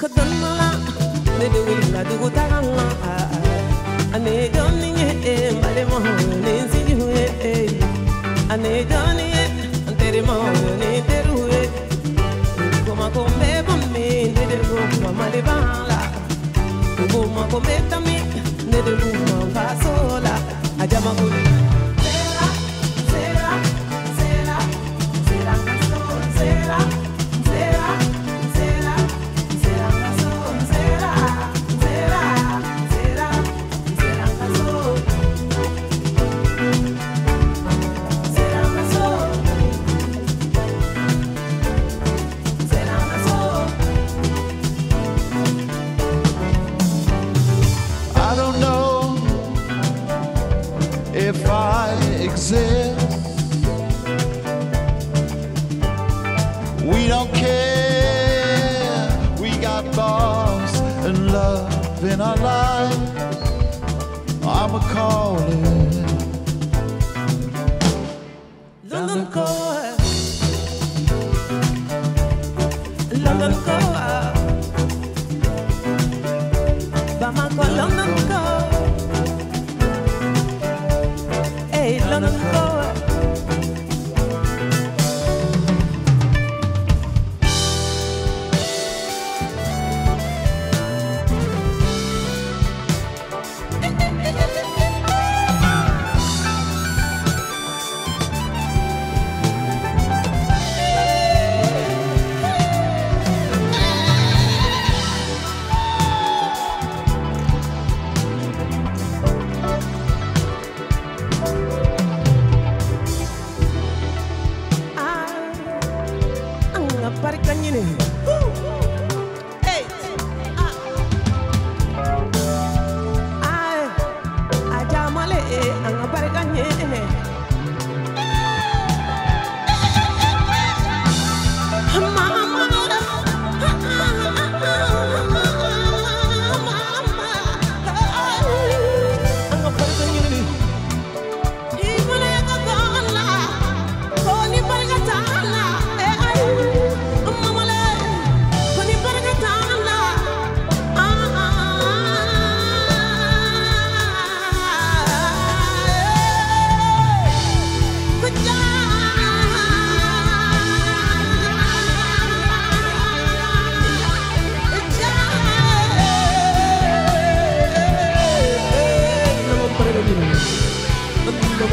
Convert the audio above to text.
kadana ne de wul na du tarana ane doni e male mo ne si hu e ane doni e antere mo ne teru e koma kombe bombe ne de ru ma male bala. Koma kombe tami ne de ru ma fasola ajama ko if I exist. We don't care. We got bars and love in our lives. I'm a calling. London core, London core, gonna come. meaning.